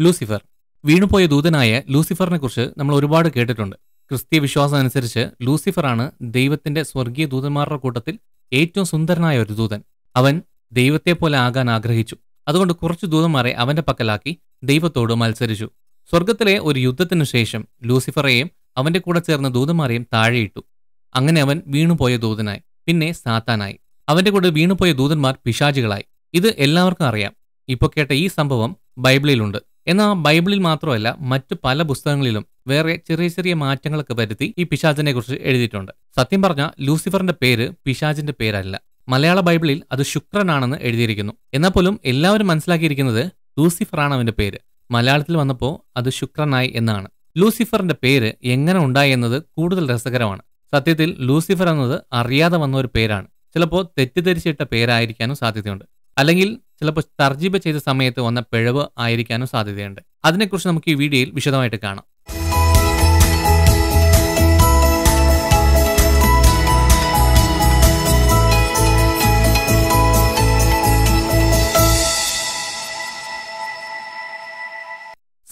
Lucifer. വീണുപോയ ദൂതനായ ലൂസിഫറിനെ കുറിച്ച് നമ്മൾ ഒരുപാട് കേട്ടിട്ടുണ്ട്. ക്രിസ്തീയ വിശ്വാസം അനുസരിച്ച് ലൂസിഫറാണ് ദൈവത്തിന്റെ സ്വർഗീയ ദൂതന്മാരുടെ കൂട്ടത്തിൽ ഏറ്റവും സുന്ദരനായ ഒരു ദൂതൻ. അവൻ ദൈവത്തെ പോലെ ആകാൻ ആഗ്രഹിച്ചു. അതുകൊണ്ട് കുറച്ച് ദൂതന്മാരെ അവന്റെ പക്കലാക്കി ദൈവത്തോട് മത്സരിച്ചു. സ്വർഗത്തിലെ ഒരു യുദ്ധത്തിനു ശേഷം ലൂസിഫറെയും അവന്റെ കൂടെ ചേർന്ന ദൂതന്മാരെയും താഴെയിട്ടു. അങ്ങനെ അവൻ വീണുപോയ ദൂതനായി പിന്നെ സാത്താനായി. അവന്റെ കൂടെ വീണുപോയ ദൂതന്മാർ പിശാചികളായി. ഇത് എല്ലാവർക്കും അറിയാം. ഇപ്പോൾ കേട്ട ഈ സംഭവം ബൈബിളിലുണ്ട്. എന്നാൽ ബൈബിളിൽ മാത്രമല്ല മറ്റു പല പുസ്തകങ്ങളിലും വേറെ ചെറിയ ചെറിയ മാറ്റങ്ങളൊക്കെ വരുത്തി ഈ പിശാചിനെ കുറിച്ച് എഴുതിയിട്ടുണ്ട്. സത്യം പറഞ്ഞാൽ ലൂസിഫറിന്റെ പേര് പിശാചിന്റെ പേരല്ല. മലയാള ബൈബിളിൽ അത് ശുക്രനാണെന്ന് എഴുതിയിരിക്കുന്നു. എന്നാൽ പോലും എല്ലാവരും മനസ്സിലാക്കിയിരിക്കുന്നത് ലൂസിഫറാണ് അവന്റെ പേര്. മലയാളത്തിൽ വന്നപ്പോൾ അത് ശുക്രനായി എന്നാണ്. ലൂസിഫറിന്റെ പേര് എങ്ങനെ ഉണ്ടായി എന്നത് കൂടുതൽ രസകരമാണ്. സത്യത്തിൽ ലൂസിഫർ എന്നത് അറിയാതെ വന്ന ഒരു പേരാണ്. ചിലപ്പോൾ തെറ്റിദ്ധരിച്ചിട്ട പേരായിരിക്കാനും സാധ്യതയുണ്ട്. അല്ലെങ്കിൽ ചിലപ്പോൾ തർജീബ ചെയ്ത സമയത്ത് വന്ന പിഴവ് ആയിരിക്കാനും സാധ്യതയുണ്ട്. അതിനെക്കുറിച്ച് നമുക്ക് ഈ വീഡിയോയിൽ വിശദമായിട്ട് കാണാം.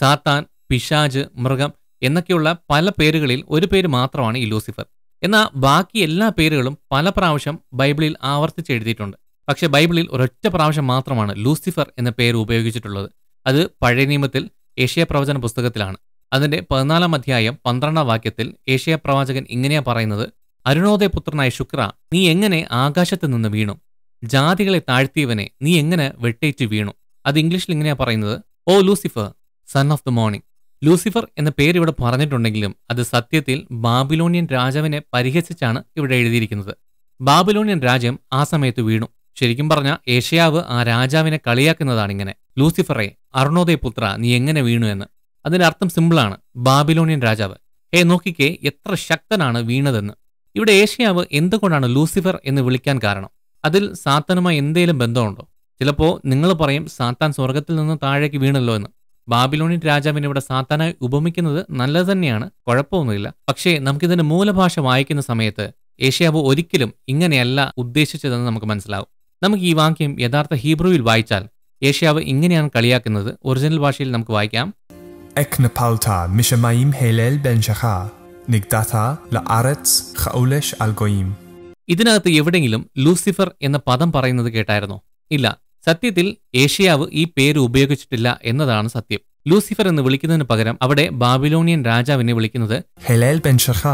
സാത്താൻ പിശാജ് മൃഗം എന്നൊക്കെയുള്ള പല പേരുകളിൽ ഒരു പേര് മാത്രമാണ് ഈ ലൂസിഫർ. എന്നാൽ ബാക്കി എല്ലാ പേരുകളും പല പ്രാവശ്യം ബൈബിളിൽ ആവർത്തിച്ച് എഴുതിയിട്ടുണ്ട്. പക്ഷേ ബൈബിളിൽ ഒരൊറ്റ പ്രാവശ്യം മാത്രമാണ് ലൂസിഫർ എന്ന പേര് ഉപയോഗിച്ചിട്ടുള്ളത്. അത് പഴയ നിയമത്തിൽ ഏഷ്യ പ്രവചന പുസ്തകത്തിലാണ്. അതിന്റെ പതിനാലാം അധ്യായം പന്ത്രണ്ടാം വാക്യത്തിൽ ഏഷ്യ പ്രവാചകൻ ഇങ്ങനെയാ പറയുന്നത് അരുണോദയ പുത്രനായ ശുക്ര നീ എങ്ങനെ ആകാശത്ത് നിന്ന് വീണു? ജാതികളെ താഴ്ത്തിയവനെ നീ എങ്ങനെ വെട്ടേറ്റ് വീണു? അത് ഇംഗ്ലീഷിൽ ഇങ്ങനെയാ പറയുന്നത് O Lucifer son of the morning. Lucifer എന്ന പേര് ഇവിടെ പറഞ്ഞിട്ടുണ്ടെങ്കിലും അത് സത്യത്തിൽ ബാബിലോണിയൻ രാജാവിനെ പരിഹസിച്ചാണ് ഇവിടെ എഴുതിയിരിക്കുന്നത്. ബാബിലോണിയൻ രാജ്യം ആ സമയത്ത് വീണു. ശരിക്കും പറഞ്ഞ ഏഷ്യാവ് ആ രാജാവിനെ കളിയാക്കുന്നതാണ് ഇങ്ങനെ. ലൂസിഫറെ അരുണോദയ പുത്ര നീ എങ്ങനെ വീണു എന്ന്. അതിന്റെ അർത്ഥം സിമ്പിളാണ്. ബാബിലോണിയൻ രാജാവ്. ഏ നോക്കിക്കേ എത്ര ശക്തനാണ് വീണതെന്ന്. ഇവിടെ ഏഷ്യാവ് എന്തുകൊണ്ടാണ് ലൂസിഫർ എന്ന് വിളിക്കാൻ കാരണം? അതിൽ സാത്താനുമായി എന്തെങ്കിലും ബന്ധമുണ്ടോ? ചിലപ്പോ നിങ്ങൾ പറയും സാത്താൻ സ്വർഗത്തിൽ നിന്ന് താഴേക്ക് വീണല്ലോ എന്ന്. ബാബിലോണിയൻ രാജാവിനെ ഇവിടെ സാത്താനായി ഉപമിക്കുന്നത് നല്ലത് തന്നെയാണ് കുഴപ്പമൊന്നുമില്ല. പക്ഷേ നമുക്കിതിന്റെ മൂലഭാഷ വായിക്കുന്ന സമയത്ത് ഏഷ്യാവ് ഒരിക്കലും ഇങ്ങനെയല്ല ഉദ്ദേശിച്ചതെന്ന് നമുക്ക് മനസ്സിലാവും. നമുക്ക് ഈ വാക്യം യഥാർത്ഥ ഹീബ്രുവിൽ വായിച്ചാൽ ഏഷ്യാവ് ഇങ്ങനെയാണ് കളിയാക്കുന്നത്. ഒറിജിനൽ ഭാഷയിൽ നമുക്ക് വായിക്കാം. ഇതിനകത്ത് എവിടെയെങ്കിലും ലൂസിഫർ എന്ന പദം പറയുന്നത് കേട്ടായിരുന്നോ? ഇല്ല. സത്യത്തിൽ ഏഷ്യാവ് ഈ പേര് ഉപയോഗിച്ചിട്ടില്ല എന്നതാണ് സത്യം. ലൂസിഫർ എന്ന് വിളിക്കുന്നതിന് പകരം അവിടെ ബാബിലോണിയൻ രാജാവിനെ വിളിക്കുന്നത് ഹെലേൽ ബെൻഷഹ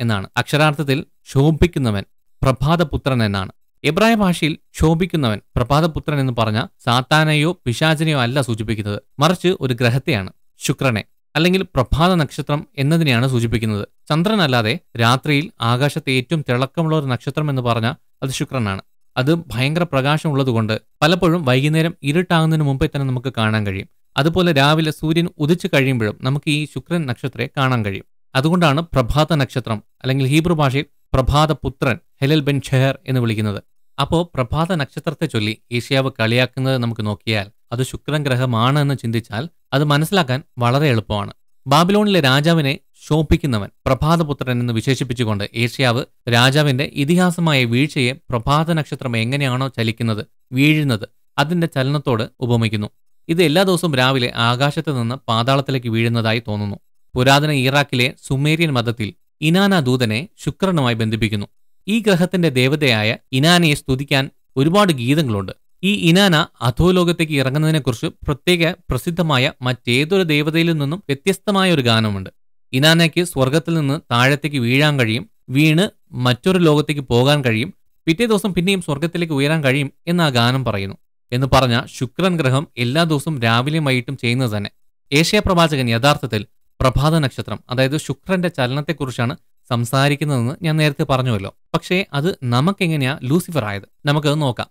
എന്നാണ്. അക്ഷരാർത്ഥത്തിൽ ശോഭിക്കുന്നവൻ പ്രഭാതപുത്രൻ എന്നാണ്. എബ്രായ ഭാഷയിൽ ശോഭിക്കുന്നവൻ പ്രഭാതപുത്രൻ എന്ന് പറഞ്ഞ സാത്താനയോ പിശാചിനെയോ അല്ല സൂചിപ്പിക്കുന്നത്. മറിച്ച് ഒരു ഗ്രഹത്തെയാണ് ശുക്രനെ അല്ലെങ്കിൽ പ്രഭാത നക്ഷത്രം എന്നതിനെയാണ് സൂചിപ്പിക്കുന്നത്. ചന്ദ്രനല്ലാതെ രാത്രിയിൽ ആകാശത്തെ ഏറ്റവും തിളക്കമുള്ള ഒരു നക്ഷത്രം എന്ന് പറഞ്ഞാൽ അത് ശുക്രനാണ്. അത് ഭയങ്കര പ്രകാശമുള്ളതുകൊണ്ട് പലപ്പോഴും വൈകുന്നേരം ഇരുട്ടാകുന്നതിന് മുമ്പേ തന്നെ നമുക്ക് കാണാൻ കഴിയും. അതുപോലെ രാവിലെ സൂര്യൻ ഉദിച്ചു കഴിയുമ്പോഴും നമുക്ക് ഈ ശുക്രൻ നക്ഷത്രത്തെ കാണാൻ കഴിയും. അതുകൊണ്ടാണ് പ്രഭാത നക്ഷത്രം അല്ലെങ്കിൽ ഹീബ്രു ഭാഷയിൽ പ്രഭാത പുത്രൻ ഹെലൽ ബെൻ ഷെഹർ എന്ന് വിളിക്കുന്നത്. അപ്പോൾ പ്രഭാത നക്ഷത്രത്തെ ചൊല്ലി ഏഷ്യാവ് കളിയാക്കുന്നത് നമുക്ക് നോക്കിയാൽ അത് ശുക്രൻ ഗ്രഹമാണ് എന്ന് ചിന്തിച്ചാൽ അത് മനസ്സിലാക്കാൻ വളരെ എളുപ്പമാണ്. ബാബിലോണിലെ രാജാവിനെ ശോഭിക്കുന്നവൻ പ്രഭാതപുത്രൻ എന്ന് വിശേഷിപ്പിച്ചുകൊണ്ട് ഏഷ്യാവ് രാജാവിന്റെ ഇതിഹാസമായ വീഴ്ചയെ പ്രഭാത നക്ഷത്രം എങ്ങനെയാണോ ചലിക്കുന്നത് വീഴുന്നത് അതിന്റെ ചലനത്തോട് ഉപമിക്കുന്നു. ഇത് എല്ലാ ദിവസവും രാവിലെ ആകാശത്ത് നിന്ന് പാതാളത്തിലേക്ക് വീഴുന്നതായി തോന്നുന്നു. പുരാതന ഇറാഖിലെ സുമേരിയൻ മതത്തിൽ ഇനാന ദൂതനെ ശുക്രനുമായി ബന്ധിപ്പിക്കുന്നു. ഈ ഗ്രഹത്തിന്റെ ദേവതയായ ഇനാനയെ സ്തുതിക്കാൻ ഒരുപാട് ഗീതങ്ങളുണ്ട്. ഈ ഇനാന അധോലോകത്തേക്ക് ഇറങ്ങുന്നതിനെക്കുറിച്ച് പ്രത്യേക പ്രസിദ്ധമായ മറ്റേതൊരു ദേവതയിൽ നിന്നും വ്യത്യസ്തമായ ഒരു ഗാനമുണ്ട്. ഇനാനയ്ക്ക് സ്വർഗത്തിൽ നിന്ന് താഴത്തേക്ക് വീഴാൻ കഴിയും വീണ് മറ്റൊരു ലോകത്തേക്ക് പോകാൻ കഴിയും പിറ്റേ ദിവസം പിന്നെയും സ്വർഗത്തിലേക്ക് ഉയരാൻ കഴിയും എന്ന് ആ ഗാനം പറയുന്നു എന്ന് പറഞ്ഞ ശുക്രൻ ഗ്രഹം എല്ലാ ദിവസവും രാവിലെയും വൈകിട്ടും ചെയ്യുന്നത് തന്നെ. ഏഷ്യ പ്രവാചകൻ യഥാർത്ഥത്തിൽ പ്രഭാത നക്ഷത്രം അതായത് ശുക്രന്റെ ചലനത്തെക്കുറിച്ചാണ് സംസാരിക്കുന്നതെന്ന് ഞാൻ നേരത്തെ പറഞ്ഞുവല്ലോ. പക്ഷേ അത് നമുക്കെങ്ങനെയാ ലൂസിഫർ ആയത്? നമുക്കത് നോക്കാം.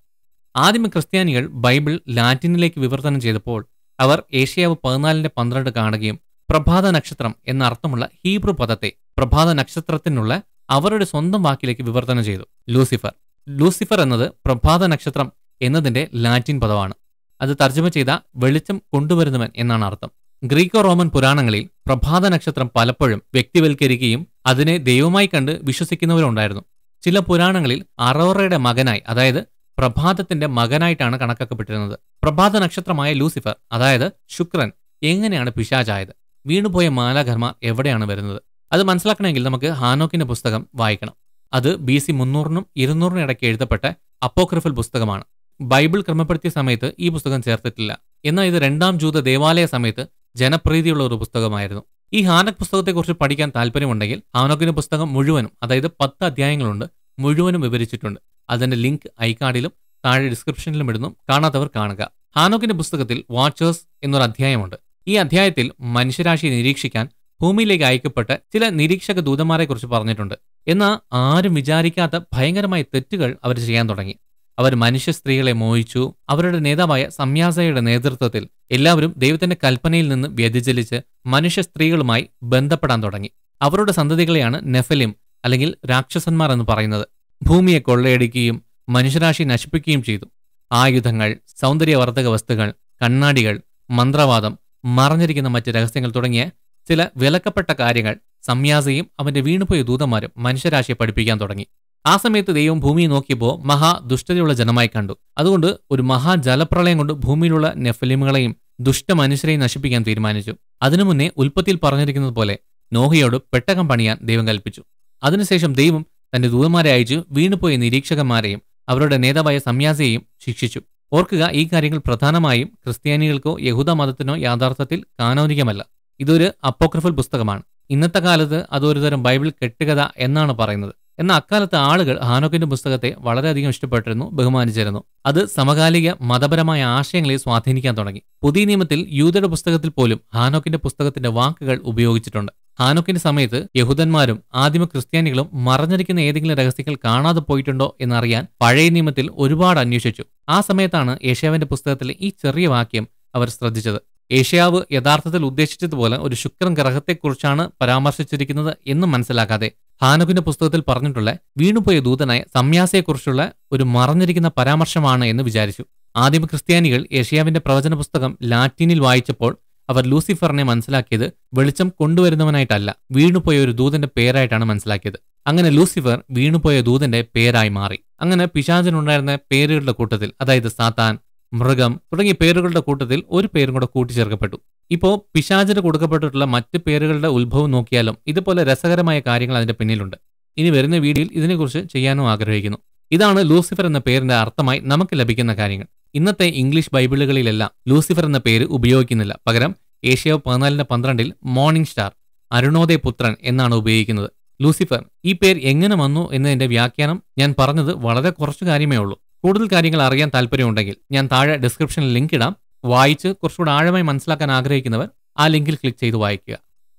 ആദ്യം ക്രിസ്ത്യാനികൾ ബൈബിൾ ലാറ്റിനിലേക്ക് വിവർത്തനം ചെയ്തപ്പോൾ അവർ ഏഷ്യാവ് പതിനാലിന്റെ പന്ത്രണ്ട് കാണുകയും പ്രഭാത നക്ഷത്രം എന്ന അർത്ഥമുള്ള ഹീബ്രു പദത്തെ പ്രഭാത നക്ഷത്രത്തിനുള്ള അവരുടെ സ്വന്തം വാക്കിലേക്ക് വിവർത്തനം ചെയ്തു ലൂസിഫർ. ലൂസിഫർ എന്നത് പ്രഭാത നക്ഷത്രം എന്നതിന്റെ ലാറ്റിൻ പദമാണ്. അത് തർജമ ചെയ്ത വെളിച്ചം കൊണ്ടുവരുന്നവൻ എന്നാണ് അർത്ഥം. ഗ്രീക്കോ റോമൻ പുരാണങ്ങളിൽ പ്രഭാത നക്ഷത്രം പലപ്പോഴും വ്യക്തിവൽക്കരിക്കുകയും അതിനെ ദൈവമായി കണ്ട് വിശ്വസിക്കുന്നവരുണ്ടായിരുന്നു. ചില പുരാണങ്ങളിൽ അറോറയുടെ മകനായി അതായത് പ്രഭാതത്തിന്റെ മകനായിട്ടാണ് കണക്കാക്കപ്പെട്ടിരുന്നത്. പ്രഭാത നക്ഷത്രമായ ലൂസിഫർ അതായത് ശുക്രൻ എങ്ങനെയാണ് പിശാചായത്? വീണുപോയ മാലാകർമ്മ എവിടെയാണ് വരുന്നത്? അത് മനസ്സിലാക്കണമെങ്കിൽ നമുക്ക് ഹാനോക്കിന്റെ പുസ്തകം വായിക്കണം. അത് ബി സി മുന്നൂറിനും ഇരുന്നൂറിനും ഇടയ്ക്ക് എഴുതപ്പെട്ട അപ്പോക്രിഫൽ പുസ്തകമാണ്. ബൈബിൾ ക്രമപ്പെടുത്തിയ സമയത്ത് ഈ പുസ്തകം ചേർത്തിട്ടില്ല. എന്നാൽ ഇത് രണ്ടാം ജൂത ദേവാലയ സമയത്ത് ജനപ്രീതിയുള്ള ഒരു പുസ്തകമായിരുന്നു. ഈ ഹാനക് പുസ്തകത്തെക്കുറിച്ച് പഠിക്കാൻ താല്പര്യമുണ്ടെങ്കിൽ ഹാനോക്കിന്റെ പുസ്തകം മുഴുവനും അതായത് പത്ത് അധ്യായങ്ങളുണ്ട് മുഴുവനും വിവരിച്ചിട്ടുണ്ട്. അതിന്റെ ലിങ്ക് ഐക്കാർഡിലും താഴെ ഡിസ്ക്രിപ്ഷനിലും ഇടുന്നു. കാണാത്തവർ കാണുക. ഹാനോക്കിന്റെ പുസ്തകത്തിൽ വാച്ചേഴ്സ് എന്നൊരു അധ്യായമുണ്ട്. ഈ അധ്യായത്തിൽ മനുഷ്യരാശിയെ നിരീക്ഷിക്കാൻ ഭൂമിയിലേക്ക് അയക്കപ്പെട്ട ചില നിരീക്ഷക ദൂതന്മാരെക്കുറിച്ച് പറഞ്ഞിട്ടുണ്ട്. എന്നാൽ ആരും വിചാരിക്കാത്ത ഭയങ്കരമായ തെറ്റുകൾ അവർ ചെയ്യാൻ തുടങ്ങി. അവർ മനുഷ്യ സ്ത്രീകളെ മോഹിച്ചു. അവരുടെ നേതാവായ സംയാസയുടെ നേതൃത്വത്തിൽ എല്ലാവരും ദൈവത്തിന്റെ കൽപ്പനയിൽ നിന്ന് വ്യതിചലിച്ച് മനുഷ്യ സ്ത്രീകളുമായി ബന്ധപ്പെടാൻ തുടങ്ങി. അവരുടെ സന്തതികളെയാണ് നെഫലിം അല്ലെങ്കിൽ രാക്ഷസന്മാർ എന്ന് പറയുന്നത്. ഭൂമിയെ കൊള്ളയടിക്കുകയും മനുഷ്യരാശി നശിപ്പിക്കുകയും ചെയ്തു. ആയുധങ്ങൾ സൗന്ദര്യവർദ്ധക വസ്തുക്കൾ കണ്ണാടികൾ മന്ത്രവാദം മറഞ്ഞിരിക്കുന്ന മറ്റ് രഹസ്യങ്ങൾ തുടങ്ങിയ ചില വിലക്കപ്പെട്ട കാര്യങ്ങൾ സംയാസയും അവന്റെ വീണുപോയ ദൂതന്മാരും മനുഷ്യരാശിയെ പഠിപ്പിക്കാൻ തുടങ്ങി. ആ സമയത്ത് ദൈവം ഭൂമിയെ നോക്കിയപ്പോൾ മഹാ ദുഷ്ടതയുള്ള ജനമായി കണ്ടു. അതുകൊണ്ട് ഒരു മഹാ ജലപ്രളയം കൊണ്ട് ഭൂമിയിലുള്ള നെഫലിമുകളെയും ദുഷ്ട മനുഷ്യരെയും നശിപ്പിക്കാൻ തീരുമാനിച്ചു. അതിനു മുന്നേ ഉൽപ്പത്തിയിൽ പറഞ്ഞിരിക്കുന്നത് പോലെ നോഹയോട് പെട്ടകം പണിയാൻ ദൈവം കൽപ്പിച്ചു. അതിനുശേഷം ദൈവം തന്റെ ദൂതന്മാരെ അയച്ചു വീണുപോയ നിരീക്ഷകന്മാരെയും അവരുടെ നേതാവായ സംയാസയെയും ശിക്ഷിച്ചു. ഓർക്കുക ഈ കാര്യങ്ങൾ പ്രധാനമായും ക്രിസ്ത്യാനികൾക്കോ യഹൂദ മതത്തിനോ യാഥാർത്ഥ്യത്തിൽ കാനോനികമല്ല. ഇതൊരു അപ്പോക്രിഫൽ പുസ്തകമാണ്. ഇന്നത്തെ കാലത്ത് അതൊരുതരം ബൈബിൾ കെട്ടുകഥ എന്നാണ് പറയുന്നത്. എന്നാൽ അക്കാലത്ത് ആളുകൾ ഹാനോക്കിന്റെ പുസ്തകത്തെ വളരെയധികം ഇഷ്ടപ്പെട്ടിരുന്നു ബഹുമാനിച്ചിരുന്നു. അത് സമകാലിക മതപരമായ ആശയങ്ങളെ സ്വാധീനിക്കാൻ തുടങ്ങി. പുതിയ നിയമത്തിൽ യൂതയുടെ പുസ്തകത്തിൽ പോലും ഹാനോക്കിന്റെ പുസ്തകത്തിന്റെ വാക്കുകൾ ഉപയോഗിച്ചിട്ടുണ്ട്. ഹാനോക്കിന്റെ സമയത്ത് യഹൂദന്മാരും ആദിമ ക്രിസ്ത്യാനികളും മറഞ്ഞിരിക്കുന്ന ഏതെങ്കിലും രഹസ്യങ്ങൾ കാണാതെ പോയിട്ടുണ്ടോ എന്നറിയാൻ പഴയ നിയമത്തിൽ ഒരുപാട് അന്വേഷിച്ചു. ആ സമയത്താണ് ഏഷ്യാവിന്റെ പുസ്തകത്തിലെ ഈ ചെറിയ വാക്യം അവർ ശ്രദ്ധിച്ചത്. ഏഷ്യാവ് യഥാർത്ഥത്തിൽ ഉദ്ദേശിച്ചതുപോലെ ഒരു ശുക്രൻ ഗ്രഹത്തെക്കുറിച്ചാണ് പരാമർശിച്ചിരിക്കുന്നത് എന്നും മനസ്സിലാക്കാതെ ഹാനോക്കിന്റെ പുസ്തകത്തിൽ പറഞ്ഞിട്ടുള്ള വീണുപോയ ദൂതനായ സംയാസയെക്കുറിച്ചുള്ള ഒരു മറഞ്ഞിരിക്കുന്ന പരാമർശമാണ് എന്ന് വിചാരിച്ചു. ആദിമ ക്രിസ്ത്യാനികൾ ഏഷ്യാവിന്റെ പ്രവചന പുസ്തകം ലാറ്റിനിൽ വായിച്ചപ്പോൾ അവർ ലൂസിഫറിനെ മനസ്സിലാക്കിയത് വെളിച്ചം കൊണ്ടുവരുന്നവനായിട്ടല്ല വീണുപോയ ഒരു ദൂതന്റെ പേരായിട്ടാണ് മനസ്സിലാക്കിയത്. അങ്ങനെ ലൂസിഫർ വീണുപോയ ദൂതന്റെ പേരായി മാറി. അങ്ങനെ പിശാചിനുണ്ടായിരുന്ന പേരുകളുടെ കൂട്ടത്തിൽ അതായത് സാത്താൻ മൃഗം തുടങ്ങിയ പേരുകളുടെ കൂട്ടത്തിൽ ഒരു പേരും കൂടെ കൂട്ടിച്ചേർക്കപ്പെട്ടു. ഇപ്പോൾ പിശാചിന് കൊടുക്കപ്പെട്ടിട്ടുള്ള മറ്റ് പേരുകളുടെ ഉത്ഭവം നോക്കിയാലും ഇതുപോലെ രസകരമായ കാര്യങ്ങൾ അതിന്റെ പിന്നിലുണ്ട്. ഇനി വരുന്ന വീഡിയോയിൽ ഇതിനെക്കുറിച്ച് ചെയ്യാനും ആഗ്രഹിക്കുന്നു. ഇതാണ് ലൂസിഫർ എന്ന പേരിന്റെ അർത്ഥമായി നമുക്ക് ലഭിക്കുന്ന കാര്യങ്ങൾ. ഇന്നത്തെ ഇംഗ്ലീഷ് ബൈബിളുകളിലെല്ലാം ലൂസിഫർ എന്ന പേര് ഉപയോഗിക്കുന്നില്ല. പകരം ഏഷ്യ പതിനാലിന്റെ പന്ത്രണ്ടിൽ മോർണിംഗ് സ്റ്റാർ അരുണോദയ പുത്രൻ എന്നാണ് ഉപയോഗിക്കുന്നത്. ലൂസിഫർ ഈ പേര് എങ്ങനെ വന്നു എന്നതിന്റെ വ്യാഖ്യാനം ഞാൻ പറഞ്ഞത് വളരെ കുറച്ചു കാര്യമേ ഉള്ളൂ. കൂടുതൽ കാര്യങ്ങൾ അറിയാൻ താല്പര്യമുണ്ടെങ്കിൽ ഞാൻ താഴെ ഡിസ്ക്രിപ്ഷനിൽ ലിങ്ക് ഇടാം. വായിച്ച് കുറച്ചുകൂടെ ആഴമായി മനസ്സിലാക്കാൻ ആഗ്രഹിക്കുന്നവർ ആ ലിങ്കിൽ ക്ലിക്ക് ചെയ്ത് വായിക്കുക.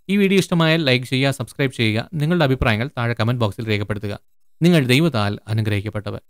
ഈ വീഡിയോ ഇഷ്ടമായാൽ ലൈക്ക് ചെയ്യുക സബ്സ്ക്രൈബ് ചെയ്യുക നിങ്ങളുടെ അഭിപ്രായങ്ങൾ താഴെ കമന്റ് ബോക്സിൽ രേഖപ്പെടുത്തുക. നിങ്ങൾ ദൈവത്താൽ അനുഗ്രഹിക്കപ്പെട്ടവർ.